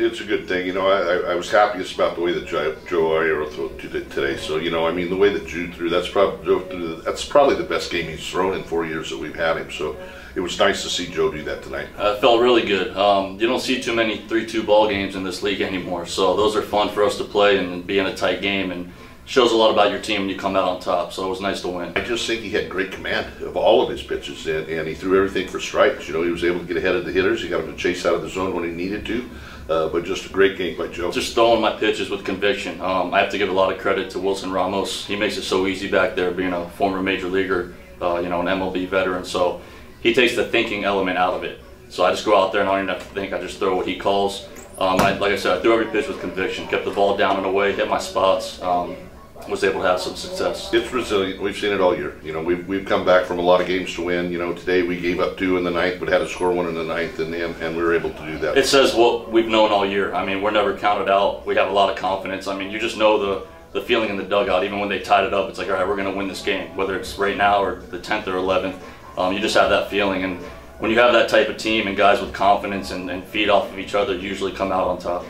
It's a good thing, you know. I, I was happiest about the way that Joe, Joe threw today. So you know, I mean, the way that Joe threw that's probably that's probably the best game he's thrown in four years that we've had him. So it was nice to see Joe do that tonight. Uh, it felt really good. Um, you don't see too many three-two ball games in this league anymore, so those are fun for us to play and be in a tight game and shows a lot about your team when you come out on top. So it was nice to win. I just think he had great command of all of his pitches, and, and he threw everything for strikes. You know, he was able to get ahead of the hitters. He got them to chase out of the zone when he needed to. Uh, but just a great game by Joe. Just throwing my pitches with conviction. Um, I have to give a lot of credit to Wilson Ramos. He makes it so easy back there, being a former major leaguer, uh, you know, an MLB veteran. So he takes the thinking element out of it. So I just go out there and I don't even have to think. I just throw what he calls. Um, I, like I said, I threw every pitch with conviction. Kept the ball down and away, hit my spots. Um, was able to have some success. It's resilient. We've seen it all year. You know, we've, we've come back from a lot of games to win. You know, today we gave up two in the ninth, but had to score one in the ninth, and, and, and we were able to do that. It says what we've known all year. I mean, we're never counted out. We have a lot of confidence. I mean, you just know the, the feeling in the dugout. Even when they tied it up, it's like, all right, we're going to win this game, whether it's right now or the 10th or 11th. Um, you just have that feeling. And when you have that type of team and guys with confidence and, and feed off of each other, usually come out on top.